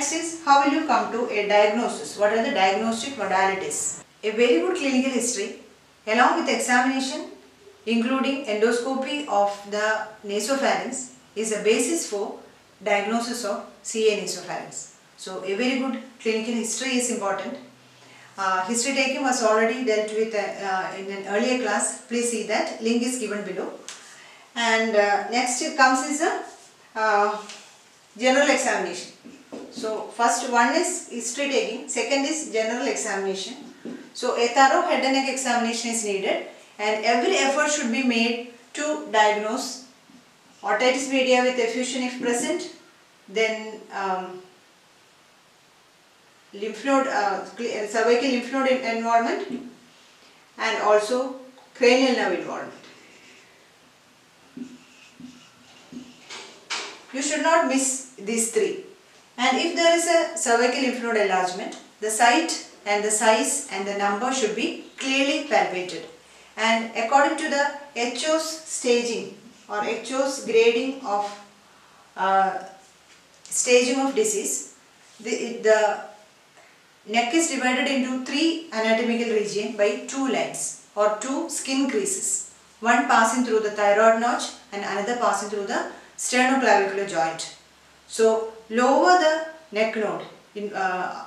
Next is how will you come to a diagnosis? What are the diagnostic modalities? A very good clinical history along with examination including endoscopy of the nasopharynx is a basis for diagnosis of CA nasopharynx. So a very good clinical history is important. Uh, history taking was already dealt with uh, uh, in an earlier class. Please see that link is given below. And uh, next comes is a uh, general examination. So first one is history taking, second is general examination. So a thorough head and neck examination is needed and every effort should be made to diagnose otitis media with effusion if present, then um, lymph node, uh, uh, cervical lymph node in- involvement and also cranial nerve involvement. You should not miss these three. And if there is a cervical lymph node enlargement, the site and the size and the number should be clearly palpated. And according to the Ho's staging or Ho's grading of uh, staging of disease, the, the neck is divided into three anatomical regions by two lines or two skin creases. One passing through the thyroid notch and another passing through the sternoclavicular joint. So lower the neck node, in, uh,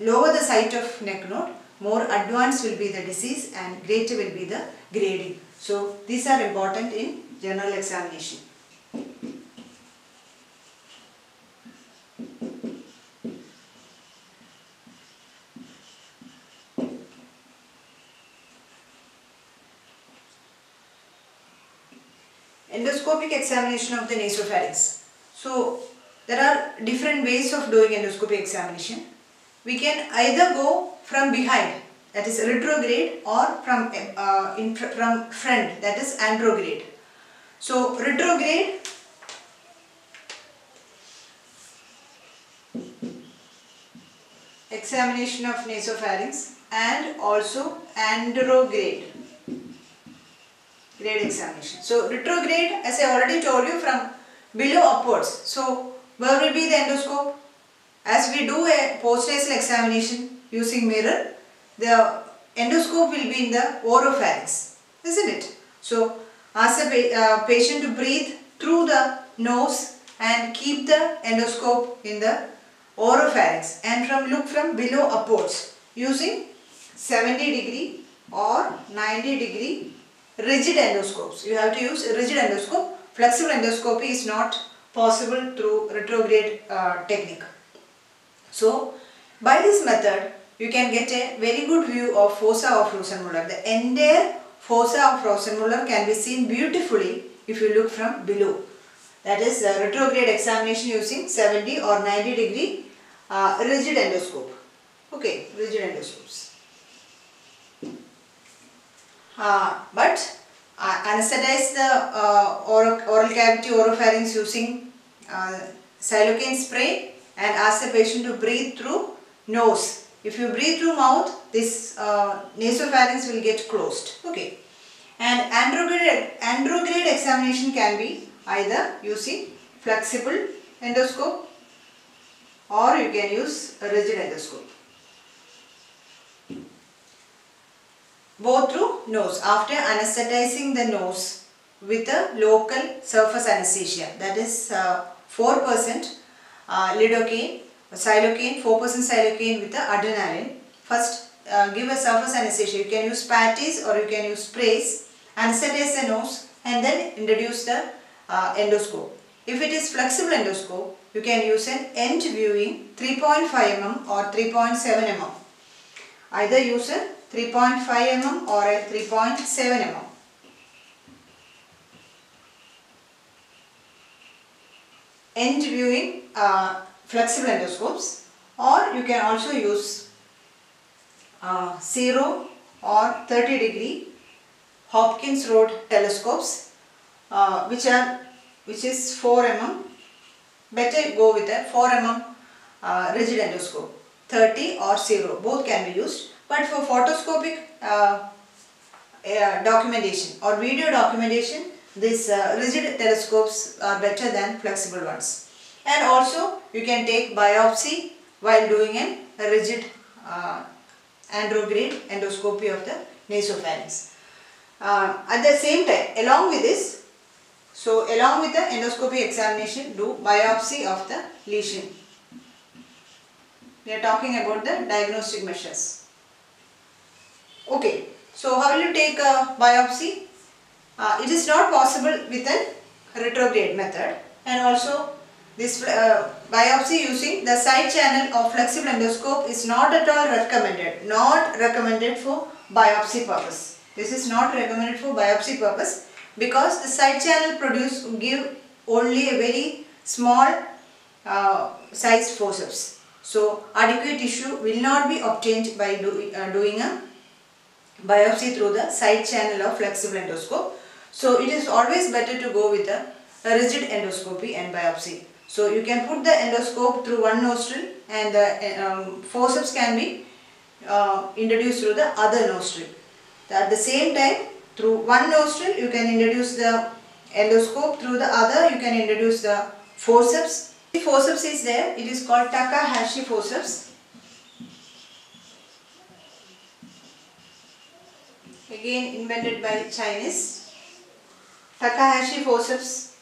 lower the site of neck node, more advanced will be the disease and greater will be the grading. So these are important in general examination. Endoscopic examination of the nasopharynx. So there are different ways of doing endoscopy examination. We can either go from behind that is retrograde or from uh, in fr- from front that is anterograde. So retrograde examination of nasopharynx and also anterograde grade examination. So retrograde as I already told you from below upwards. So where will be the endoscope? As we do a post-nasal examination using mirror, the endoscope will be in the oropharynx, isn't it? So ask pa- uh, patient to breathe through the nose and keep the endoscope in the oropharynx and from look from below upwards using 70 degree or 90 degree rigid endoscopes. You have to use rigid endoscope. Flexible endoscopy is not possible through retrograde uh, technique. So, by this method, you can get a very good view of fossa of Rosenmuller. The entire fossa of Rosenmuller can be seen beautifully if you look from below. That is uh, retrograde examination using 70 or 90 degree uh, rigid endoscope. Okay, rigid endoscopes. Uh, but uh, anesthetize the uh, oral, oral cavity oropharynx using uh, spray and ask the patient to breathe through nose. If you breathe through mouth, this uh, nasopharynx will get closed. Okay. And andrograde, andrograde examination can be either using flexible endoscope or you can use a rigid endoscope. Both through nose after anesthetizing the nose with a local surface anesthesia. That is uh, 4% uh, lidocaine xylocaine 4% xylocaine with the adrenaline. First uh, give a surface anesthesia. You can use patties or you can use sprays. Anesthetize the nose and then introduce the uh, endoscope. If it is flexible endoscope you can use an end viewing 3.5 mm or 3.7 mm. Either use a 3.5 mm or a 3.7 mm. End viewing uh, flexible endoscopes or you can also use uh, 0 or 30 degree Hopkins rod telescopes uh, which are which is 4 mm better go with a 4 mm rigid endoscope 30 or 0 both can be used but for photoscopic uh, uh, documentation or video documentation these uh, rigid telescopes are better than flexible ones and also you can take biopsy while doing a rigid uh, andrograde endoscopy of the nasopharynx. Uh, at the same time, along with this, so along with the endoscopy examination, do biopsy of the lesion. We are talking about the diagnostic measures. Okay, so how will you take a biopsy? Uh, it is not possible with a retrograde method and also this uh, biopsy using the side channel of flexible endoscope is not at all recommended. Not recommended for biopsy purpose. This is not recommended for biopsy purpose because the side channel produce give only a very small uh, size forceps. So adequate tissue will not be obtained by do, uh, doing a biopsy through the side channel of flexible endoscope. So it is always better to go with a, rigid endoscopy and biopsy. So you can put the endoscope through one nostril and the um, forceps can be uh, introduced through the other nostril. At the same time through one nostril you can introduce the endoscope through the other you can introduce the forceps. The forceps is there it is called Takahashi forceps. Again invented by Chinese. Takahashi forceps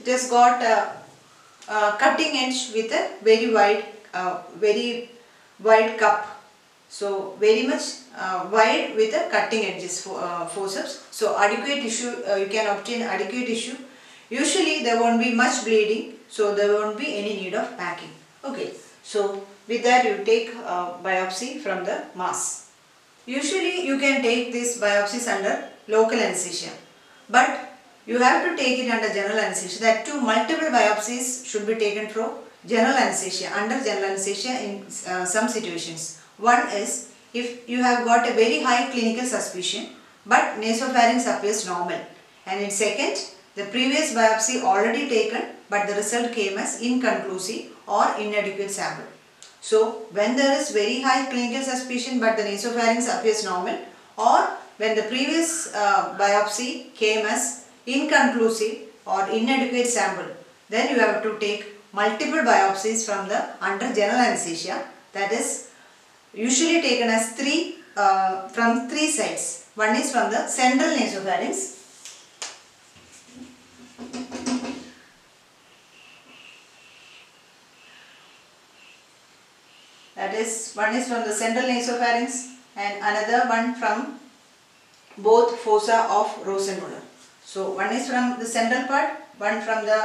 it has got a, a cutting edge with a very wide uh, very wide cup so very much uh, wide with the cutting edges for uh, forceps. So adequate tissue, uh, you can obtain adequate tissue. Usually there won't be much bleeding, so there won't be any need of packing. Okay, so with that you take biopsy from the mass. Usually you can take this biopsies under local anesthesia, but you have to take it under general anesthesia. That too multiple biopsies should be taken from general anesthesia, under general anesthesia in uh, some situations. One is if you have got a very high clinical suspicion but nasopharynx appears normal and in second the previous biopsy already taken but the result came as inconclusive or inadequate sample. So when there is very high clinical suspicion but the nasopharynx appears normal or when the previous uh, biopsy came as inconclusive or inadequate sample then you have to take multiple biopsies from the under general anesthesia that is usually taken as three uh, from three sides. One is from the central nasopharynx. That is one is from the central nasopharynx and another one from both fossa of Rosenmuller. So one is from the central part, one from the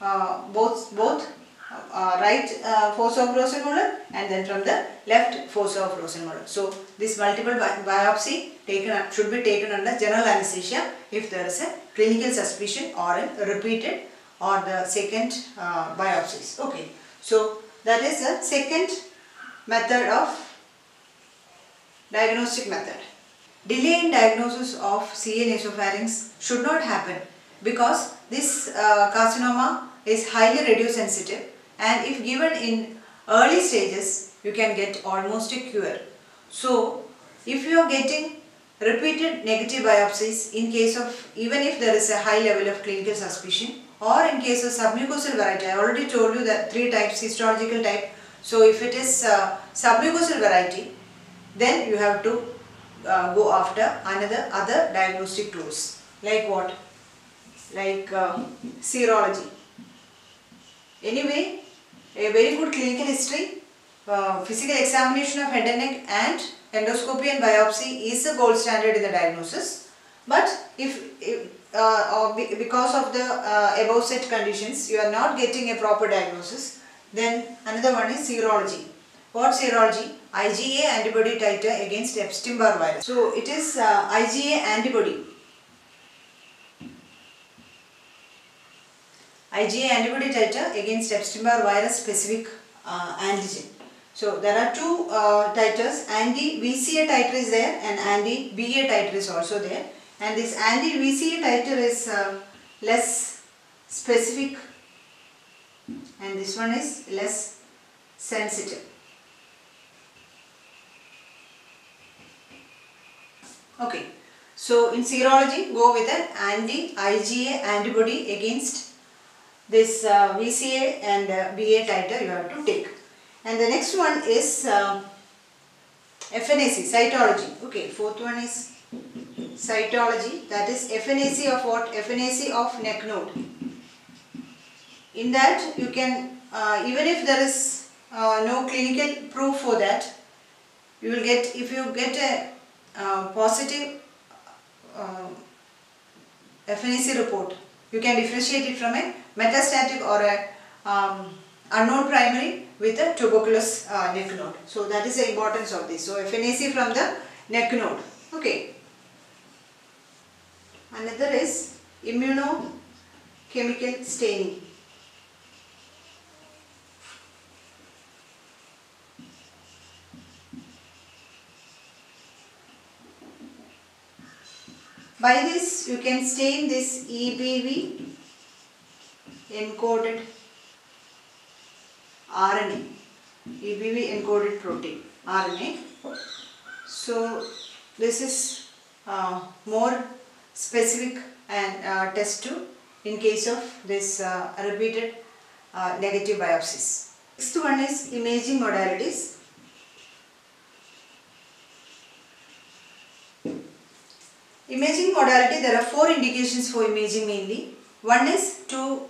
uh, both both uh, right uh, fossa of Rosenmuller and then from the left fossa of Rosenmuller. So this multiple bi biopsy taken should be taken under general anesthesia if there is a clinical suspicion or a repeated or the second uh, biopsies. Okay, so that is the second method of diagnostic method. Delay in diagnosis of CA nasopharynx should not happen because this uh, carcinoma is highly radiosensitive and if given in early stages you can get almost a cure. So if you are getting repeated negative biopsies in case of even if there is a high level of clinical suspicion or in case of submucosal variety, I already told you that three types, histological type. So if it is uh, submucosal variety, then you have to uh, go after another other diagnostic tools. Like what? Like uh, serology. Anyway, a very good clinical history, uh, physical examination of head and neck and endoscopy and biopsy is the gold standard in the diagnosis. But if, if uh, because of the uh, above set conditions you are not getting a proper diagnosis, then another one is serology. What serology? IgA antibody titer against Epstein-Barr virus. So it is uh, IgA antibody IgA antibody titer against Epstein-Barr virus specific uh, antigen. So there are two uh, titers, anti-VCA titer is there and anti-EA titer is also there. And this anti-VCA titer is uh, less specific and this one is less sensitive. Okay, so in serology go with an anti-IgA antibody against this uh, VCA and uh, EA titer you have to take. And the next one is uh, FNAC, cytology. Okay, fourth one is cytology that is FNAC of what? FNAC of neck node. In that you can, uh, even if there is uh, no clinical proof for that, you will get, if you get a uh, positive uh, FNAC report, you can differentiate it from a metastatic or a um, unknown primary with a tuberculous uh, neck node. So that is the importance of this. So FNAC from the neck node. Okay. Another is immunochemical staining. By this you can stain this EBV encoded RNA, EBV encoded protein, RNA. So this is uh, more specific and uh, test tube in case of this uh, repeated uh, negative biopsies. Next one is imaging modalities. Imaging modality, there are four indications for imaging mainly. One is to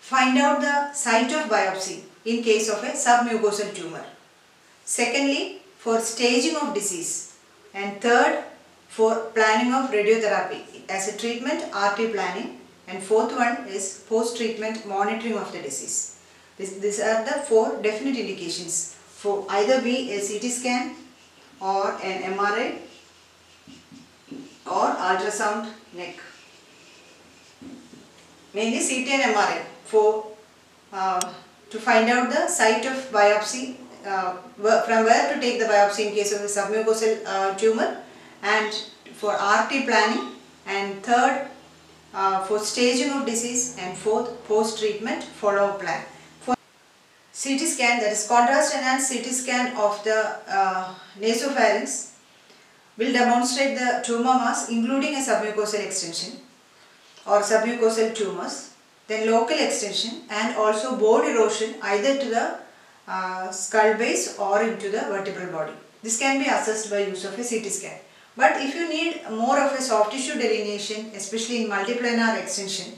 find out the site of biopsy in case of a submucosal tumor. Secondly, for staging of disease. And third, for planning of radiotherapy as a treatment, RT planning. And fourth one is post-treatment monitoring of the disease. This, these are the four definite indications for either be a CT scan or an MRI or ultrasound neck. Mainly CT and MRI for uh, to find out the site of biopsy uh, from where to take the biopsy in case of a submucosal uh, tumor and for RT planning and third uh, for staging of disease and fourth post-treatment follow-up plan. For CT scan that is contrast enhanced CT scan of the uh, nasopharynx will demonstrate the tumor mass including a submucosal extension or submucosal tumors, then local extension and also bone erosion either to the uh, skull base or into the vertebral body. This can be assessed by use of a CT scan. But if you need more of a soft tissue delineation, especially in multiplanar extension,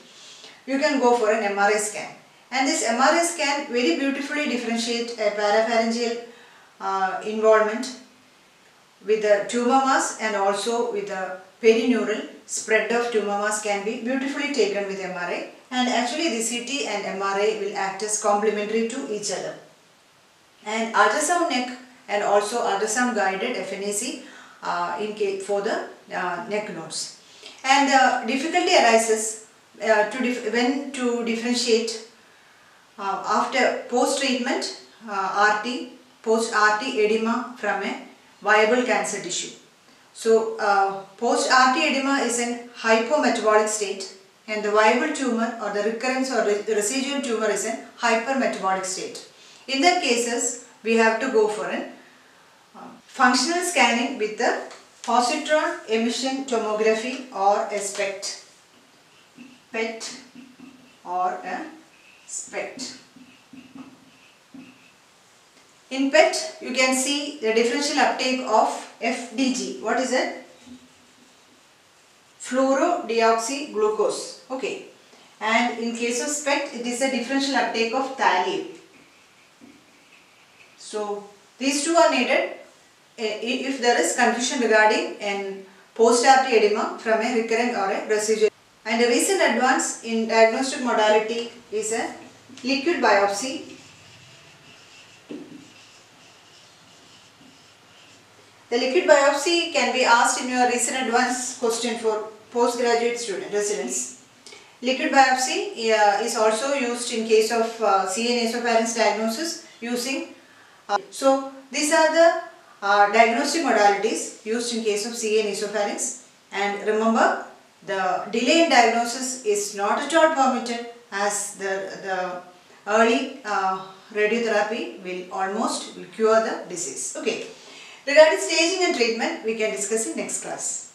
you can go for an MRI scan. And this MRI scan very beautifully differentiate a parapharyngeal uh, involvement with the tumor mass and also with the perineural spread of tumor mass can be beautifully taken with MRI and actually the CT and MRI will act as complementary to each other. And ultrasound neck and also ultrasound guided FNAC uh, in case for the uh, neck nodes. And uh, difficulty arises uh, to when to differentiate uh, after post treatment uh, RT, post RT edema from a viable cancer tissue. So uh, post RT edema is in hypometabolic state and the viable tumor or the recurrence or the residual tumor is in hypermetabolic state. In that cases, we have to go for an um, functional scanning with the positron emission tomography or a SPECT. PET or a SPECT. In PET, you can see the differential uptake of FDG. What is it? Fluorodeoxyglucose. Okay. And in case of SPECT, it is a differential uptake of thallium. So, these two are needed if there is confusion regarding an post-RT edema from a recurrent or a residual. And a recent advance in diagnostic modality is a liquid biopsy. The liquid biopsy can be asked in your recent advance question for postgraduate student residents. Liquid biopsy uh, is also used in case of uh, CA nasopharynx diagnosis using. Uh, so these are the uh, diagnostic modalities used in case of CA nasopharynx and remember the delay in diagnosis is not at all permitted as the, the early uh, radiotherapy will almost will cure the disease. Okay. Regarding staging and treatment we can discuss in next class.